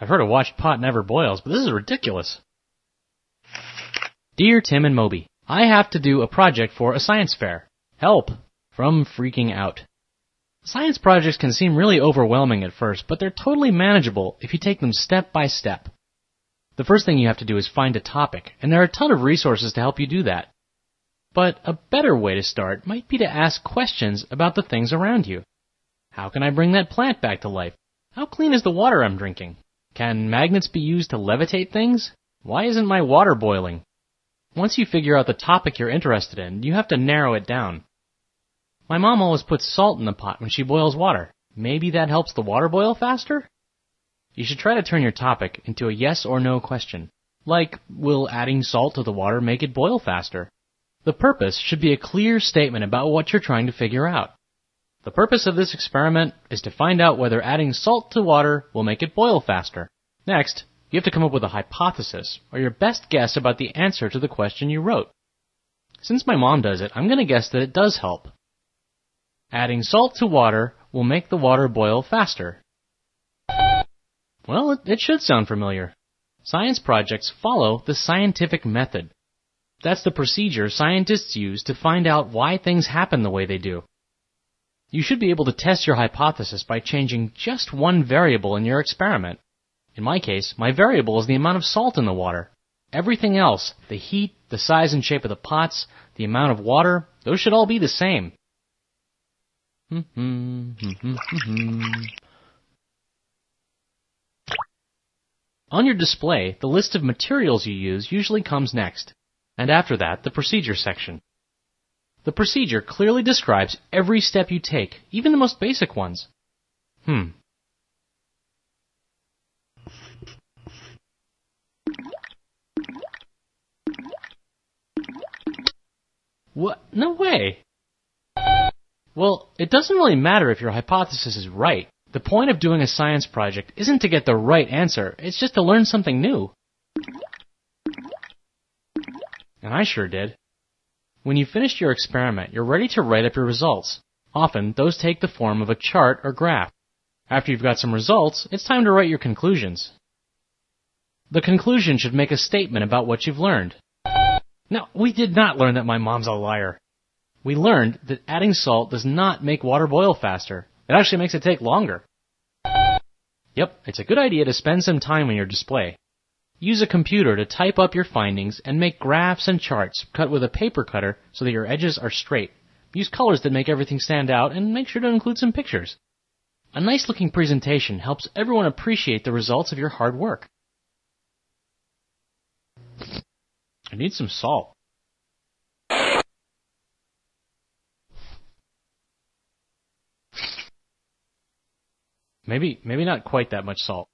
I've heard a watched pot never boils, but this is ridiculous. Dear Tim and Moby, I have to do a project for a science fair. Help! From freaking out. Science projects can seem really overwhelming at first, but they're totally manageable if you take them step by step. The first thing you have to do is find a topic, and there are a ton of resources to help you do that. But a better way to start might be to ask questions about the things around you. How can I bring that plant back to life? How clean is the water I'm drinking? Can magnets be used to levitate things? Why isn't my water boiling? Once you figure out the topic you're interested in, you have to narrow it down. My mom always puts salt in the pot when she boils water. Maybe that helps the water boil faster? You should try to turn your topic into a yes or no question. Like, will adding salt to the water make it boil faster? The purpose should be a clear statement about what you're trying to figure out. The purpose of this experiment is to find out whether adding salt to water will make it boil faster. Next, you have to come up with a hypothesis, or your best guess about the answer to the question you wrote. Since my mom does it, I'm going to guess that it does help. Adding salt to water will make the water boil faster. Well, it, it should sound familiar. Science projects follow the scientific method. That's the procedure scientists use to find out why things happen the way they do. You should be able to test your hypothesis by changing just one variable in your experiment. In my case, my variable is the amount of salt in the water. Everything else, the heat, the size and shape of the pots, the amount of water, those should all be the same. On your display, the list of materials you use usually comes next, and after that, the procedure section. The procedure clearly describes every step you take, even the most basic ones. Hmm. What? No way. Well, it doesn't really matter if your hypothesis is right. The point of doing a science project isn't to get the right answer, it's just to learn something new. And I sure did. When you've finished your experiment, you're ready to write up your results. Often, those take the form of a chart or graph. After you've got some results, it's time to write your conclusions. The conclusion should make a statement about what you've learned. Now, we did not learn that my mom's a liar. We learned that adding salt does not make water boil faster. It actually makes it take longer. Yep, it's a good idea to spend some time on your display. Use a computer to type up your findings and make graphs and charts cut with a paper cutter so that your edges are straight. Use colors that make everything stand out and make sure to include some pictures. A nice looking presentation helps everyone appreciate the results of your hard work. I need some salt. Maybe, maybe not quite that much salt.